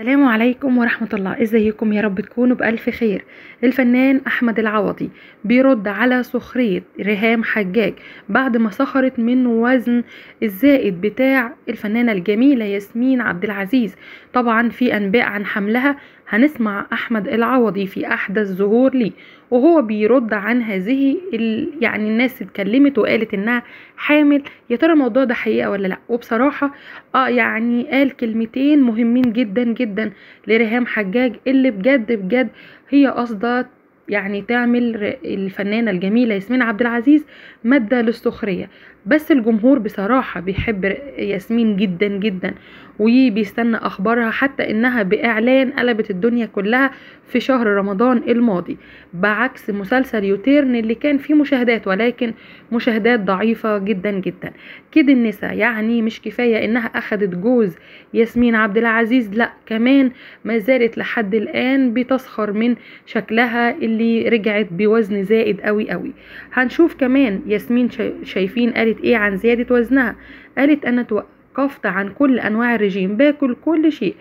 السلام عليكم ورحمة الله. إزيكم يا رب تكونوا بألف خير. الفنان أحمد العوضي بيرد على سخرية ريهام حجاج بعد ما سخرت من وزن الزائد بتاع الفنانة الجميلة ياسمين عبد العزيز. طبعا في أنباء عن حملها هنسمع أحمد العوضي في أحدث ظهور ليه وهو بيرد عن هذه ال... يعني الناس اتكلمت وقالت إنها حامل. يا ترى الموضوع ده حقيقة ولا لأ؟ وبصراحة آه يعني قال كلمتين مهمين جدا جدا لريهام حجاج اللي بجد بجد هي قصده يعني تعمل الفنانة الجميلة ياسمين عبد العزيز مادة للسخرية. بس الجمهور بصراحة بيحب ياسمين جدا جدا وبيستنى أخبارها حتى إنها بإعلان قلبت الدنيا كلها في شهر رمضان الماضي بعكس مسلسل يوتيرن اللي كان فيه مشاهدات ولكن مشاهدات ضعيفة جدا جدا. كده النساء يعني مش كفاية إنها أخدت جوز ياسمين عبد العزيز لأ كمان ما زالت لحد الآن بتسخر من شكلها اللي رجعت بوزن زائد قوي قوي هنشوف كمان ياسمين شايفين قالت إيه عن زيادة وزنها. قالت أنا توقفت عن كل أنواع الرجيم باكل كل شيء.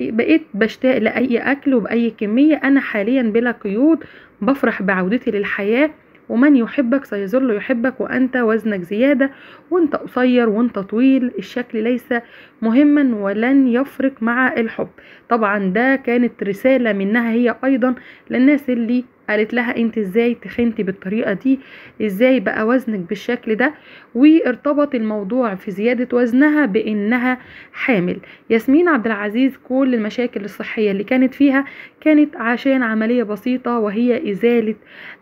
بقيت بشتاق لأي أكل وبأي كمية. أنا حاليا بلا قيود بفرح بعودتي للحياة. ومن يحبك سيظل يحبك وأنت وزنك زيادة وأنت قصير وأنت طويل الشكل ليس مهما ولن يفرق مع الحب. طبعا ده كانت رسالة منها هي أيضا للناس اللي قالت لها انت إزاي تخنتي بالطريقة دي؟ إزاي بقى وزنك بالشكل ده؟ وارتبط الموضوع في زيادة وزنها بانها حامل. ياسمين عبد العزيز كل المشاكل الصحية اللي كانت فيها كانت عشان عملية بسيطة وهي إزالة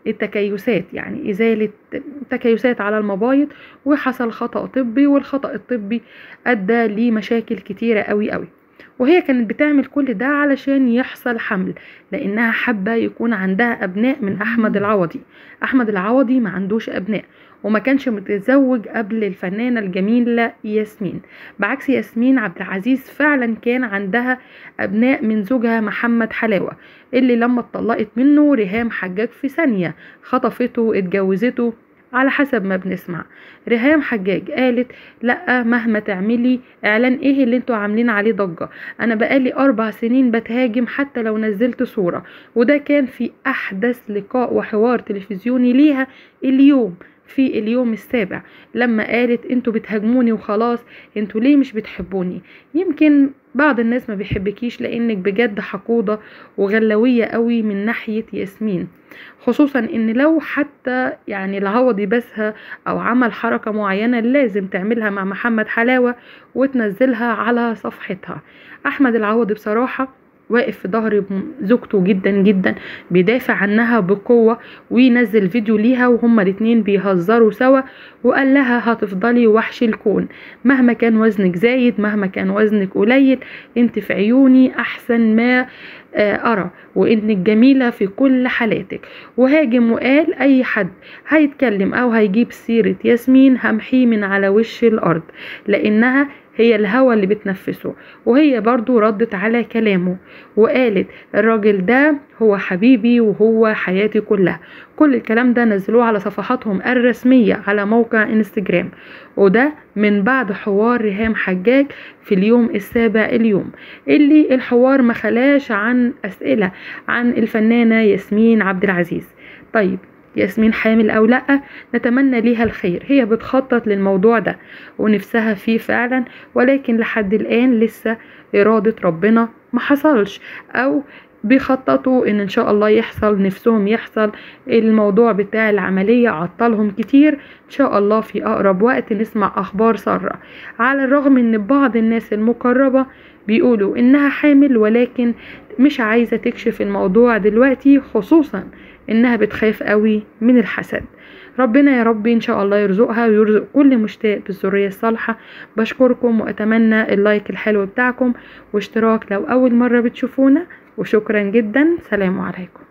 التكيسات يعني إزالة تكيسات على المبايض وحصل خطأ طبي والخطأ الطبي أدى لمشاكل كتيرة قوي قوي وهي كانت بتعمل كل ده علشان يحصل حمل لأنها حابة يكون عندها أبناء من أحمد العوضي. أحمد العوضي ما عندوش أبناء وما كانش متزوج قبل الفنانة الجميلة ياسمين. بعكس ياسمين عبد العزيز فعلا كان عندها أبناء من زوجها محمد حلاوة اللي لما اتطلقت منه ريهام حجاج في ثانية خطفته اتجوزته على حسب ما بنسمع. ريهام حجاج قالت لأ مهما تعملي إعلان إيه اللي أنتوا عاملين عليه ضجة؟ أنا بقالي أربع سنين بتهاجم حتى لو نزلت صورة وده كان في أحدث لقاء وحوار تلفزيوني ليها اليوم. في اليوم السابع. لما قالت أنتوا بتهاجموني وخلاص أنتوا ليه مش بتحبوني؟ يمكن بعض الناس ما بيحبكيش لأنك بجد حقودة وغلوية قوي من ناحية ياسمين. خصوصا إن لو حتى يعني العوضي بسها أو عمل حركة معينة لازم تعملها مع محمد حلاوة وتنزلها على صفحتها. أحمد العوضي بصراحة واقف في ظهر زوجته جدا جدا بيدافع عنها بقوة وينزل فيديو ليها وهما الاتنين بيهزروا سوا وقال لها هتفضلي وحش الكون. مهما كان وزنك زايد مهما كان وزنك قليل انت في عيوني أحسن ما أرى. وإنك جميلة في كل حالاتك. وهاجم وقال أي حد هيتكلم أو هيجيب سيرة ياسمين همحيه من على وش الأرض لأنها هي الهوى اللي بتنفسه وهي برضو ردت على كلامه وقالت الراجل ده هو حبيبي وهو حياتي كلها. كل الكلام ده نزلوه على صفحاتهم الرسمية على موقع انستجرام وده من بعد حوار ريهام حجاج في اليوم السابع اليوم اللي الحوار ما خلاش عن أسئلة عن الفنانة ياسمين عبد العزيز. طيب ياسمين حامل أو لأ نتمنى ليها الخير. هي بتخطط للموضوع ده ونفسها فيه فعلا ولكن لحد الآن لسه إرادة ربنا ما حصلش. أو بيخططوا إن إن شاء الله يحصل نفسهم يحصل. الموضوع بتاع العملية عطلهم كتير. إن شاء الله في أقرب وقت نسمع أخبار سارة. على الرغم إن بعض الناس المقربة بيقولوا إنها حامل ولكن مش عايزة تكشف الموضوع دلوقتي خصوصا إنها بتخاف قوي من الحسد. ربنا يا رب إن شاء الله يرزقها ويرزق كل مشتاق بالذرية الصالحة. بشكركم وأتمنى اللايك الحلو بتاعكم واشتراك لو أول مرة بتشوفونا. وشكرا جدا. سلام عليكم.